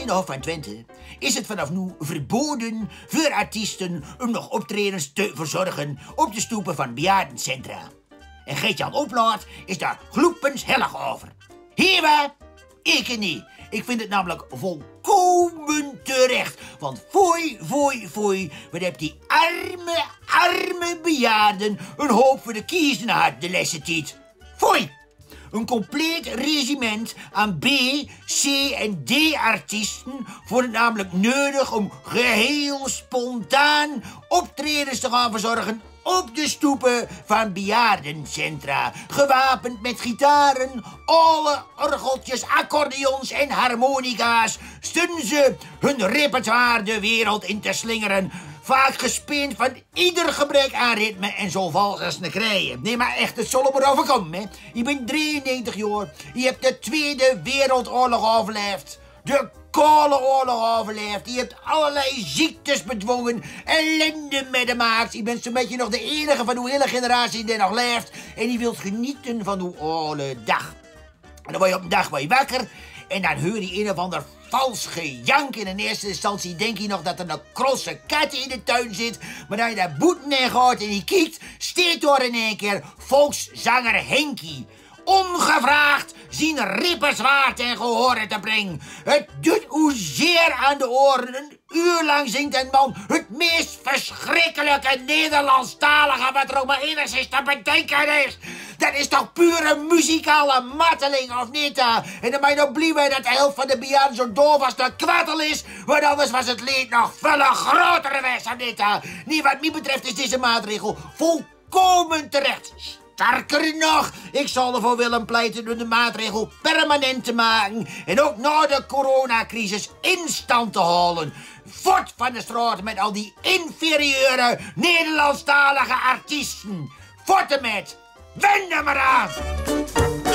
in Hof van Twente is het vanaf nu verboden voor artiesten om nog optredens te verzorgen op de stoepen van bejaardencentra. En Geert-Jan Oplaat is daar gloepenshellig over. Hier we, ik niet. Ik vind het namelijk volkomen terecht. Want foei, foei, foei, wat heb die arme, arme bejaarden een hoop voor de kiezen had de lessentijd. Foei! Een compleet regiment aan B, C en D-artiesten vond het namelijk nodig om geheel spontaan optredens te gaan verzorgen op de stoepen van bejaardencentra. Gewapend met gitaren, alle orgeltjes, accordeons en harmonica's stonden ze hun repertoire de wereld in te slingeren. Vaak gespind van ieder gebrek aan ritme en zo vals als een krijen. Nee, maar echt, het zal op erover komen, hè. Je bent 93 jaar, je hebt de Tweede Wereldoorlog overleefd. De Koude Oorlog overleefd. Je hebt allerlei ziektes bedwongen. Ellende meegemaakt. Je bent zo'n beetje nog de enige van uw hele generatie die nog leeft. En die wilt genieten van uw oude dag. En dan word je op een dag word wakker. En dan hoor je een of ander vals gejank. En in eerste instantie denk je nog dat er een krosse kat in de tuin zit. Maar dan je daar boet neer gaat en die kijkt, steekt door in één keer volkszanger Henkie ongevraagd zien ripperswaard en gehoren te brengen. Het doet zeer aan de oren. Een uur lang zingt een man het meest verschrikkelijke Nederlandstalige wat er ook maar enigszins te bedenken is. Dat is toch pure muzikale matteling, of niet? En dan mag je nog blij dat de helft van de bejaarden zo doof als de kwattel is, want anders was het lied nog veel grotere wijs, of niet? Niet wat mij betreft is deze maatregel volkomen terecht. Sterker nog, ik zal ervoor willen pleiten om de maatregel permanent te maken en ook na de coronacrisis in stand te houden. Voort van de straat met al die inferieure Nederlandstalige artiesten. Voort ermet. Wend er maar aan.